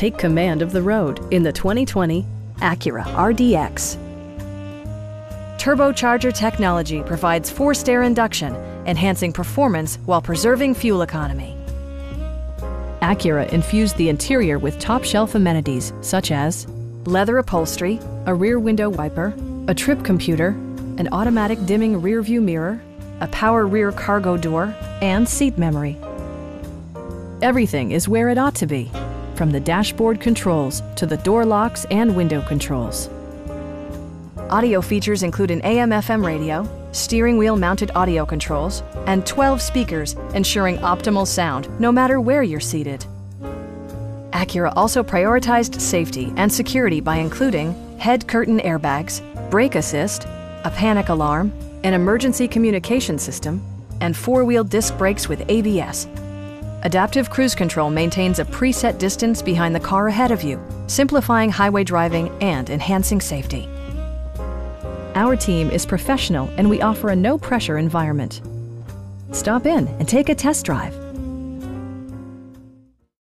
Take command of the road in the 2020 Acura RDX. Turbocharger technology provides forced air induction, enhancing performance while preserving fuel economy. Acura infused the interior with top-shelf amenities such as leather upholstery, a rear window wiper, a trip computer, an automatic dimming rear view mirror, a power rear cargo door, and seat memory. Everything is where it ought to be, from the dashboard controls to the door locks and window controls. Audio features include an AM-FM radio, steering wheel mounted audio controls, and 12 speakers ensuring optimal sound no matter where you're seated. Acura also prioritized safety and security by including head curtain airbags, brake assist, a panic alarm, an emergency communication system, and four-wheel disc brakes with ABS. Adaptive Cruise Control maintains a preset distance behind the car ahead of you, simplifying highway driving and enhancing safety. Our team is professional and we offer a no pressure environment. Stop in and take a test drive.